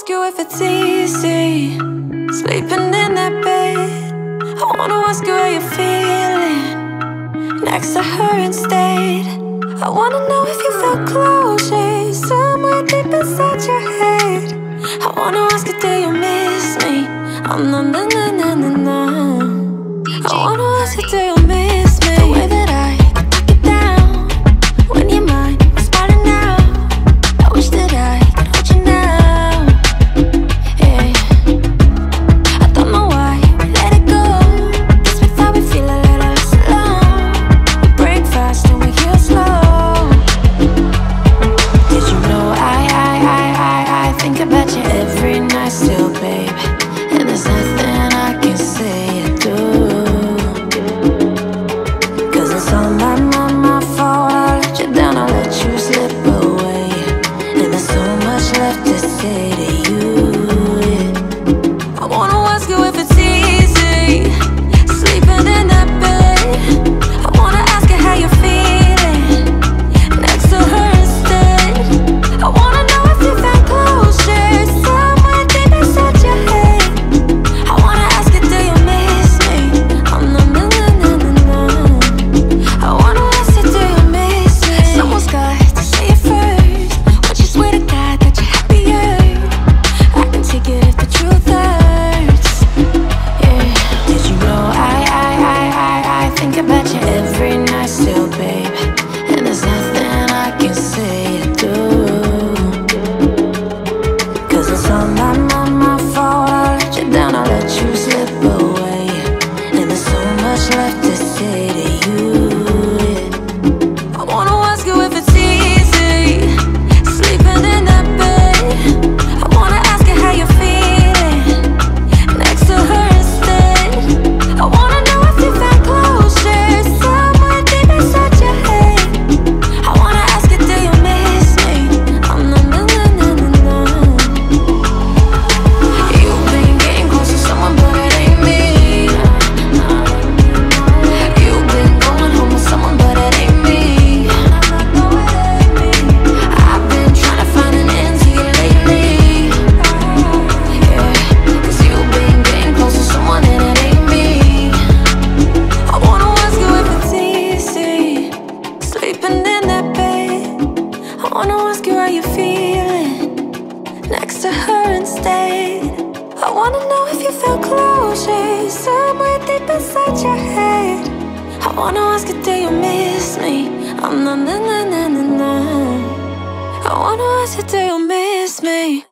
ask you if it's easy. Sleeping in that bed. I wanna ask you how you're feeling. Next to her instead. I wanna know if you felt closure. Somewhere deep inside your head. I wanna ask you, do you miss me? Oh, no, no, no, no, no, no I wanna ask you, do you Wanna you feeling Next to her instead I wanna know if you felt closure Somewhere deep inside your head I wanna ask you, do you miss me? No, no, no, no, no, no I wanna ask you, do you miss me?